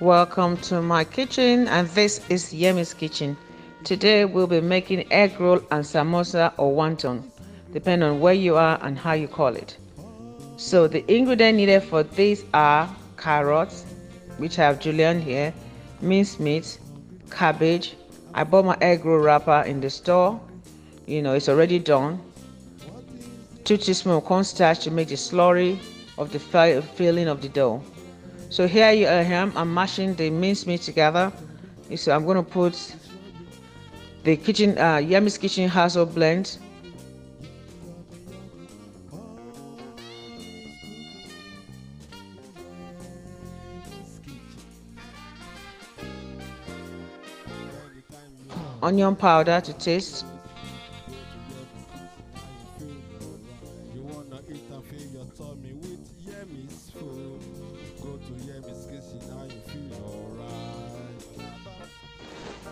Welcome to my kitchen and this is Yemiz kitchen. Today we'll be making egg roll and samosa or wonton, depending on where you are and how you call it. So the ingredients needed for this are carrots, which I have julienne here, minced meat, cabbage. I bought my egg roll wrapper in the store. You know, it's already done. Two teaspoons of cornstarch to make the slurry of the filling of the dough. So here I am, I'm mashing the minced meat together. So I'm going to put the kitchen, uh, Yemiz Kitchen Household Blend. Onion powder to taste.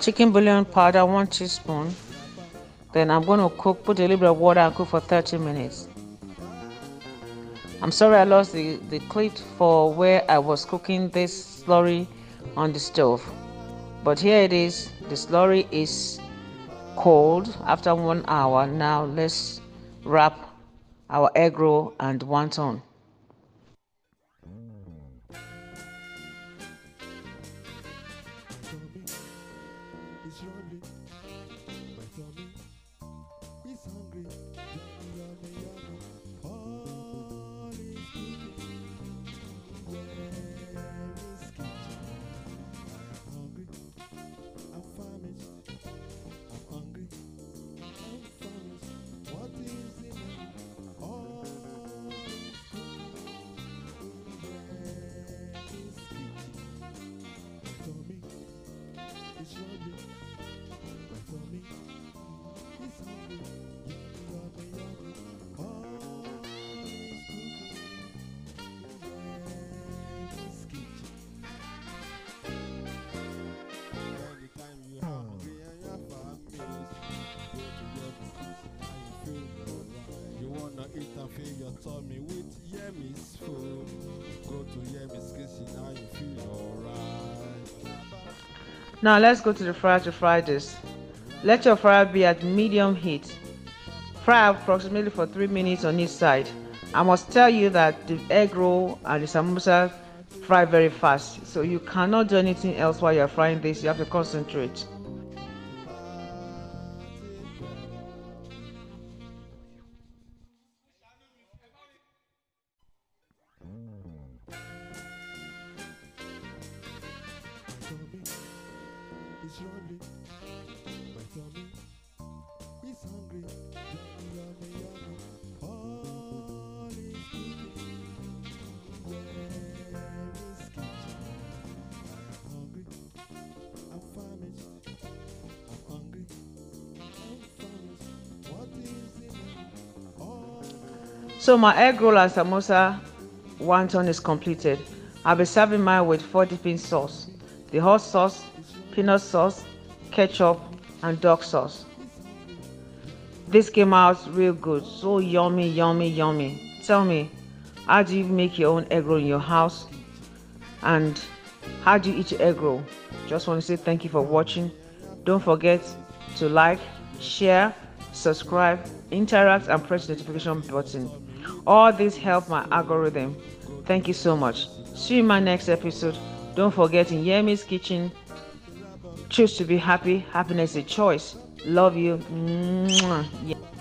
Chicken bouillon powder one teaspoon. Then I'm going to cook put a little bit of water and cook for 30 minutes. I'm sorry I lost the, the clip for where I was cooking this slurry on the stove. But here it is. The slurry is cold after one hour. Now let's wrap our egg roll and wonton tummy Now let's go to the fryer to fry this. Let your fryer be at medium heat. Fry approximately for 3 minutes on each side. I must tell you that the egg roll and the samosa fry very fast. So you cannot do anything else while you're frying this. You have to concentrate. So my egg roll and samosa wonton is completed. I'll be serving mine with four dipping sauce. The hot sauce, peanut sauce, ketchup, and duck sauce. This came out real good. So yummy, yummy, yummy. Tell me, how do you make your own egg roll in your house? And how do you eat your egg roll? Just want to say thank you for watching. Don't forget to like, share, subscribe, interact, and press the notification button. All this help my algorithm. Thank you so much. See you in my next episode. Don't forget in Yemiz Kitchen. Choose to be happy. Happiness is a choice. Love you. Mwah. Yeah.